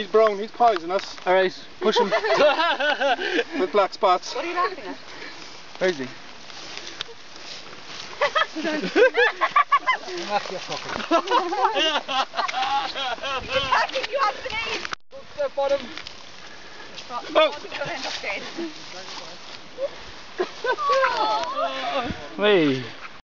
He's brown, he's poisonous. Alright, push him. with black spots. What are you laughing at? Where's he? You gonna. Wait.